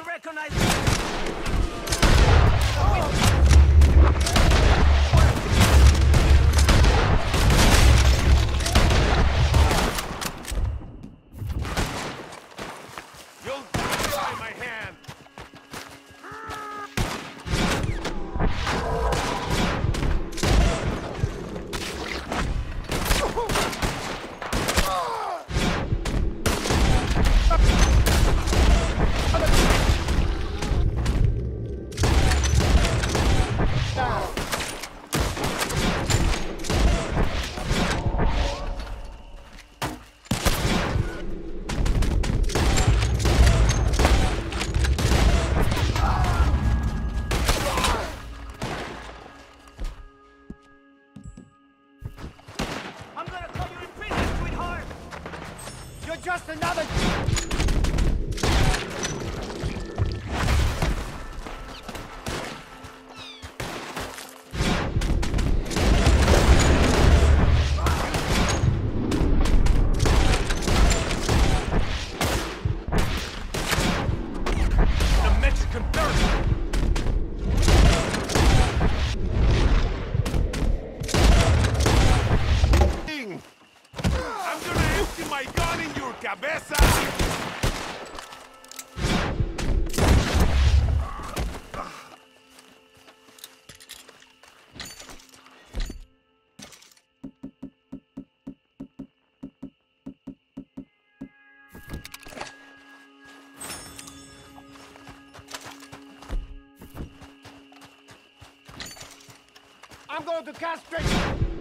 recognize... You'll just another... cabeza! I'm going to castrate...